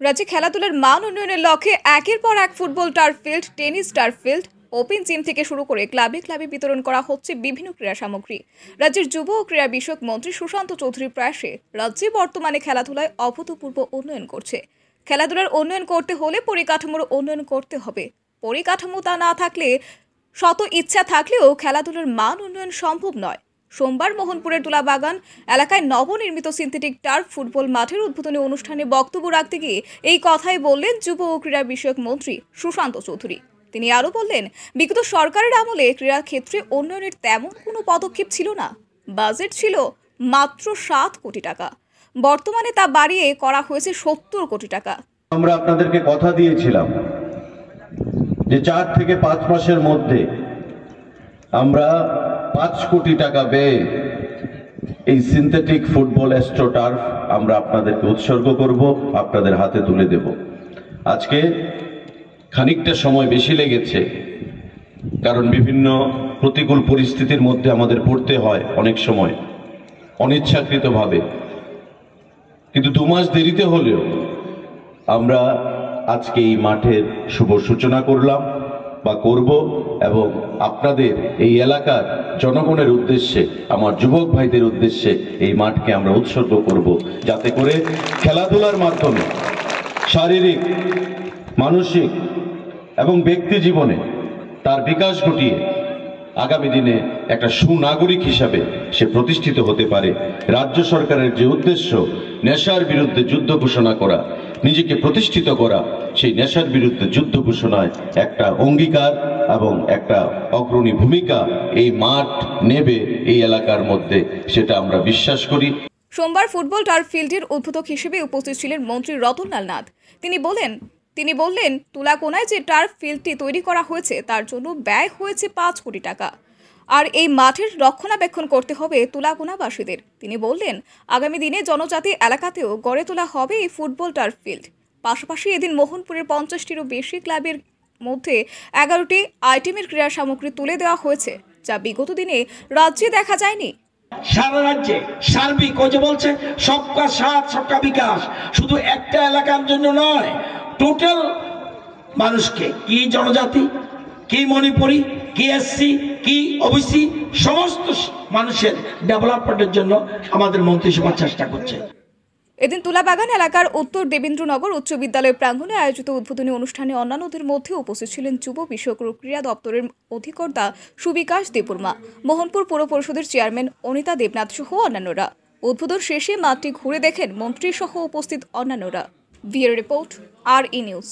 রাজ্যে খেলাধুলার মান উন্নয়নের লক্ষ্যে একের পর এক football turf field, tennis turf field, open gym থেকে শুরু করে ক্লাবে ক্লাবে বিতরণ করা হচ্ছে বিভিন্ন ক্রীড়া সামগ্রী। রাজ্যের যুব ও ক্রীড়া বিষয়ক মন্ত্রী সুশান্ত চৌধুরীর প্রয়াসে রাজ্যে বর্তমানে খেলাধুলায় অভূতপূর্ব উন্নয়ন করছে। খেলাধুলার উন্নয়ন করতে হলে পরিকাঠামোর উন্নয়ন করতে হবে। পরিকাঠামো তা না থাকলে, শত ইচ্ছা থাকলেও খেলাধুলার মান উন্নয়ন সম্ভব নয়। সোমবার মোহনপুরের তুলাবাগান এলাকায় নবনির্মিত সিনথেটিক টার্ফ ফুটবল মাঠের উদ্বোধনী অনুষ্ঠানে বক্তব্য রাখতে গিয়ে এই কথাই বললেন যুব ও ক্রীড়া বিষয়ক মন্ত্রী সুশান্ত চৌধুরী। তিনি আরও বললেন, বিগত সরকারের আমলে ক্রীড়া ক্ষেত্রে উন্নয়নের তেমন কোনো পদক্ষেপ ছিল না। বাজেট ছিল মাত্র সাত কোটি টাকা। বর্তমানে তা বাড়িয়ে করা হয়েছে সত্তর কোটি টাকা। আমরা আপনাদেরকে কথা দিয়েছিলাম যে চার থেকে পাঁচ মাসের মধ্যে আমরা পাঁচ কোটি টাকা ব্যয়ে এই সিনথেটিক ফুটবল টার্ফ আমরা আপনাদেরকে উৎসর্গ করব, আপনাদের হাতে তুলে দেব। আজকে খানিকটা সময় বেশি লেগেছে, কারণ বিভিন্ন প্রতিকূল পরিস্থিতির মধ্যে আমাদের পড়তে হয় অনেক সময়, অনিচ্ছাকৃতভাবে। কিন্তু দু মাস দেরিতে হলেও আমরা আজকে এই মাঠের শুভ সূচনা করলাম। বা করব এবং আপনাদের এই এলাকার জনগণের উদ্দেশ্যে, আমার যুবক ভাইদের উদ্দেশ্যে এই মাঠকে আমরা উৎসর্গ করব। যাতে করে খেলাধুলার মাধ্যমে শারীরিক, মানসিক এবং ব্যক্তি জীবনে তার বিকাশ ঘটিয়ে আগামী দিনে একটা সুনাগরিক হিসাবে সে প্রতিষ্ঠিত হতে পারে। রাজ্য সরকারের যে উদ্দেশ্য, নেশার বিরুদ্ধে যুদ্ধ ঘোষণা করা, নিজেকে প্রতিষ্ঠিত করা সেই নেশার বিরুদ্ধে যুদ্ধ ঘোষণায় একটা অঙ্গীকার এবং একটা অগ্রণী ভূমিকা এই মাঠ নেবে এই এলাকার মধ্যে, সেটা আমরা বিশ্বাস করি। সোমবার ফুটবল টার্ফ ফিল্ডের উদ্বোধক হিসেবে উপস্থিত ছিলেন মন্ত্রী রতনলাল নাথ। তিনি বলেন, তিনি বললেন, তুলাকোনায় যে টার্ফ ফিল্ডটি তৈরি করা হয়েছে, তার জন্য ব্যয় হয়েছে পাঁচ কোটি টাকা। আর এই মাঠের রক্ষণাবেক্ষণ করতে হবে তুলাকোনাবাসীদের। তিনি বললেন, আগামী দিনে জনজাতি এলাকাতেও গড়ে তোলা হবে এই ফুটবল টার্ফ ফিল্ড। পাশাপাশি এদিন মোহনপুরের পঞ্চাশটিরও বেশি ক্লাবের মধ্যে এগারোটি আইটেমের ক্রীড়া সামগ্রী তুলে দেওয়া হয়েছে, যা বিগত দিনে রাজ্যে দেখা যায়নি। সারা রাজ্যে সার্বিক ও যে বলছে, সবকা সাথ, সবকা বিকাশ। শুধু একটা এলাকার জন্য নয় টোটাল মানুষকে, কি জনজাতি, কি মণিপুরি, কি এসসি, কি ওবিসি, সমস্ত মানুষের ডেভেলপমেন্টের জন্য আমাদের মন্ত্রিসভা চেষ্টা করছে। এদিন তুলাবাগান এলাকার উত্তর দেবেন্দ্রনগর উচ্চ বিদ্যালয় প্রাঙ্গণে আয়োজিত উদ্বোধনী অনুষ্ঠানে অন্যান্যদের মধ্যে উপস্থিত ছিলেন যুব বিষয়ক ক্রীড়া দপ্তরের অধিকর্তা সুবিকাশ দেববর্মা, মোহনপুর পৌর পরিষদের চেয়ারম্যান অনিতা দেবনাথ সহ অন্যান্যরা। উদ্বোধন শেষে মাঠটি ঘুরে দেখেন মন্ত্রী সহ উপস্থিত অন্যান্যরা। বিয়ের রিপোর্ট আর ই নিউজ।